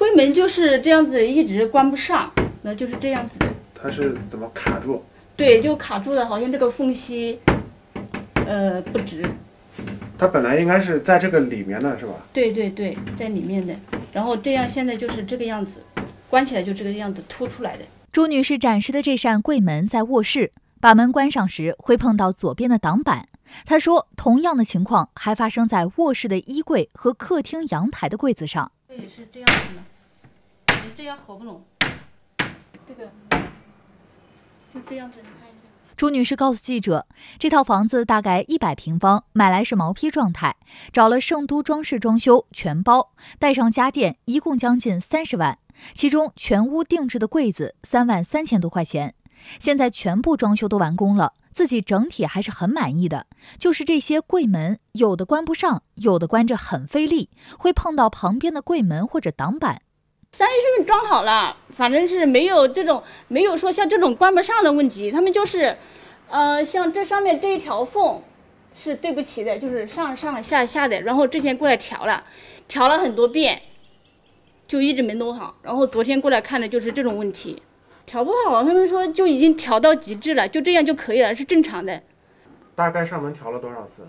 柜门就是这样子，一直关不上，那就是这样子的。它是怎么卡住？对，就卡住了，好像这个缝隙，呃，不直。它本来应该是在这个里面的是吧？对对对，在里面的。然后这样现在就是这个样子，关起来就这个样子凸出来的。朱女士展示的这扇柜门在卧室，把门关上时会碰到左边的挡板。她说，同样的情况还发生在卧室的衣柜和客厅阳台的柜子上。这也是这样子的，你这样合不拢，这个就这样子，你看一下。朱女士告诉记者，这套房子大概一百平方，买来是毛坯状态，找了盛都装饰装修全包，带上家电，一共将近三十万，其中全屋定制的柜子三万三千多块钱。现在全部装修都完工了，自己整体还是很满意的，就是这些柜门有的关不上，有的关着很费力，会碰到旁边的柜门或者挡板。三月份装好了，反正是没有这种没有说像这种关不上的问题，他们就是。呃，像这上面这一条缝是对不齐的，就是上上下下的。然后之前过来调了，调了很多遍，就一直没弄好。然后昨天过来看的就是这种问题，调不好。他们说就已经调到极致了，就这样就可以了，是正常的。大概上门调了多少次？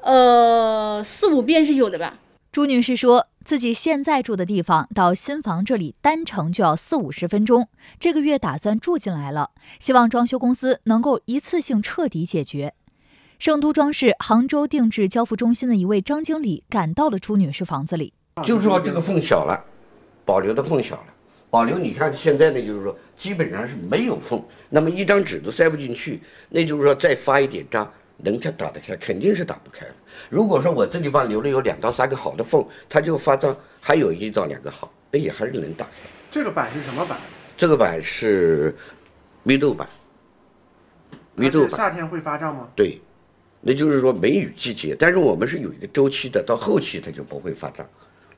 呃，四五遍是有的吧。朱女士说。自己现在住的地方到新房这里单程就要四五十分钟，这个月打算住进来了，希望装修公司能够一次性彻底解决。盛都装饰杭州定制交付中心的一位张经理赶到了朱女士房子里，就是说这个缝小了，保留的缝小了，保留你看现在呢，就是说基本上是没有缝，那么一张纸都塞不进去，那就是说再发一点章。能开打得开，肯定是打不开如果说我这地方留了有两到三个好的缝，它就发胀，还有一到两个好，那也还是能打开。这个板是什么板？这个板是密豆板。密豆板。夏天会发胀吗？对，那就是说梅雨季节，但是我们是有一个周期的，到后期它就不会发胀。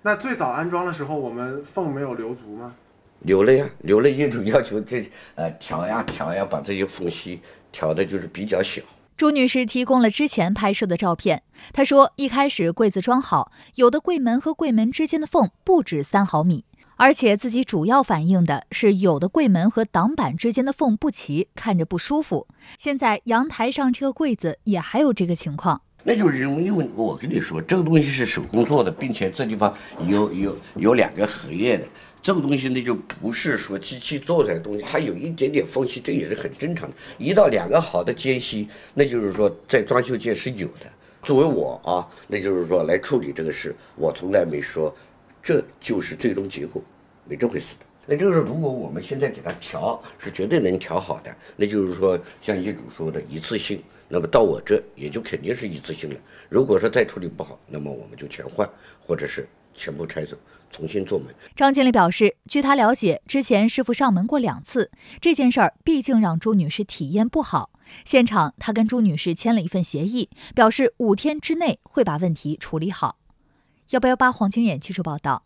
那最早安装的时候，我们缝没有留足吗？留了呀，留了业主要求这呃调呀调呀，把这些缝隙调的就是比较小。朱女士提供了之前拍摄的照片。她说，一开始柜子装好，有的柜门和柜门之间的缝不止三毫米，而且自己主要反映的是有的柜门和挡板之间的缝不齐，看着不舒服。现在阳台上这个柜子也还有这个情况，那就是因为我跟你说，这个东西是手工做的，并且这地方有有有两个荷叶的。这个东西呢，就不是说机器做出来的东西，它有一点点缝隙，这也是很正常的。一到两个好的间隙，那就是说在装修界是有的。作为我啊，那就是说来处理这个事，我从来没说这就是最终结果，没这回事的。那就是如果我们现在给它调，是绝对能调好的。那就是说像业主说的一次性，那么到我这也就肯定是一次性了。如果说再处理不好，那么我们就全换，或者是全部拆走。重新做门。张经理表示，据他了解，之前师傅上门过两次，这件事儿毕竟让朱女士体验不好。现场，他跟朱女士签了一份协议，表示五天之内会把问题处理好。幺八幺八黄金眼记者报道。